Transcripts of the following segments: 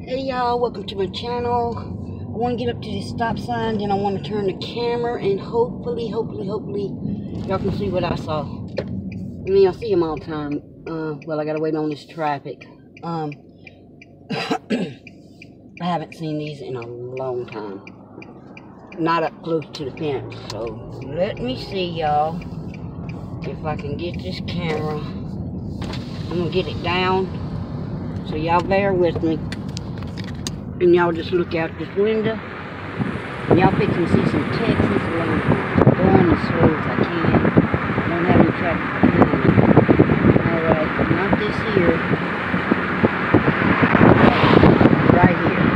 Hey y'all, welcome to my channel. I want to get up to this stop sign, then I want to turn the camera, and hopefully, hopefully, hopefully, y'all can see what I saw. I mean, I see them all the time. Uh, well, I gotta wait on this traffic. Um, I haven't seen these in a long time. Not up close to the fence, so let me see y'all if I can get this camera. I'm gonna get it down so y'all bear with me. And y'all just look out this window. Y'all can see some Texas along going as slow as I can. Don't have any traffic behind me. Alright, not this here. Right here.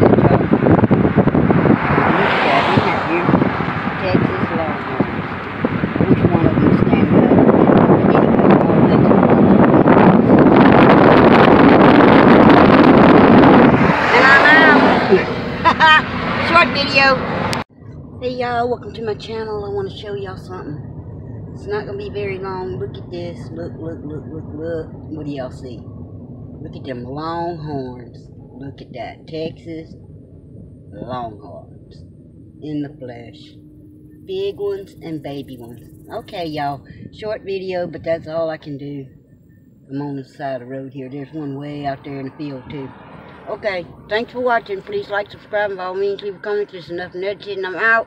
Look at that, y'all. Look at it here. Texas Longhorns. Which one of them stand up? And I'm. Short video. Hey y'all, welcome to my channel. I want to show y'all something. It's not gonna be very long. Look at this. Look, look, look, look, look. What do y'all see? Look at them longhorns. Look at that. Texas longhorns. In the flesh. Big ones and baby ones. Okay, y'all. Short video, but that's all I can do. I'm on the side of the road here. There's one way out there in the field, too. Okay, thanks for watching. Please like, subscribe, and by all means, leave a comment. There's Nuffin Edited. I'm out.